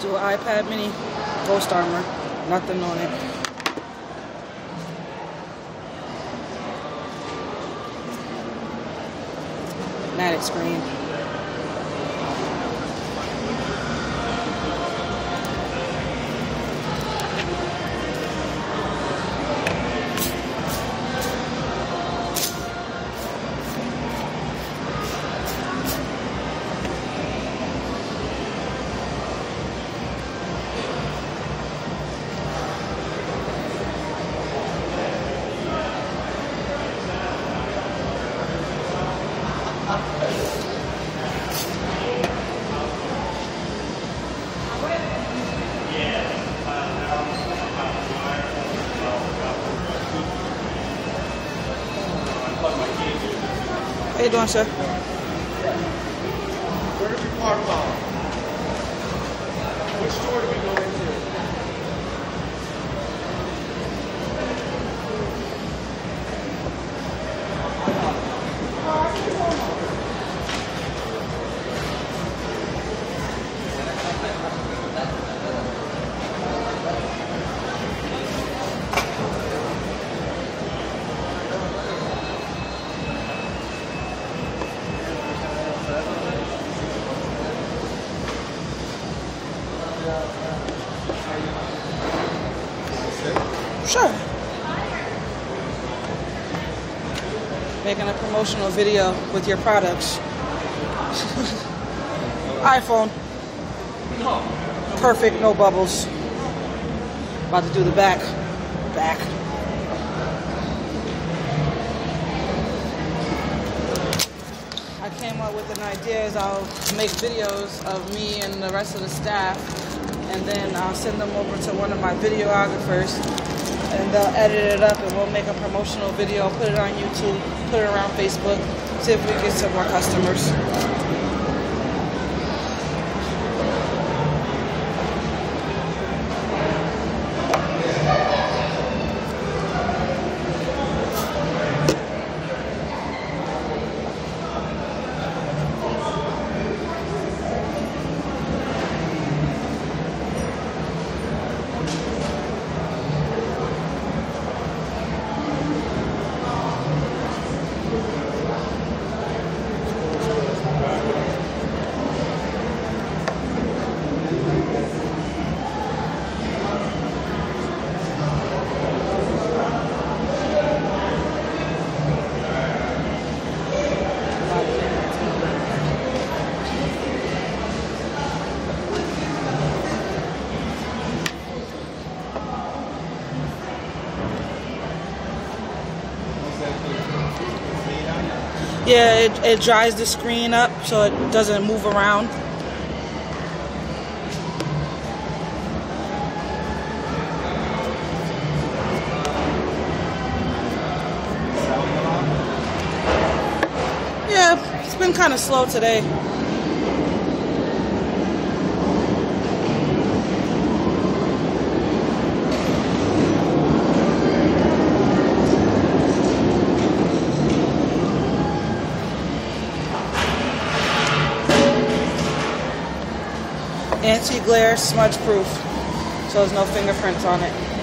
Do an iPad mini ghost armor. Nothing on it. Matic screen. How you doing, sir? Where's your car Sure. Making a promotional video with your products. iPhone. Perfect, no bubbles. About to do the back. Back. I came up with an idea is I'll make videos of me and the rest of the staff and then I'll send them over to one of my videographers and they'll edit it up and we'll make a promotional video, put it on YouTube, put it around Facebook, see if we get some more customers. Yeah, it, it dries the screen up so it doesn't move around. Yeah, it's been kind of slow today. Anti-glare, smudge proof, so there's no fingerprints on it.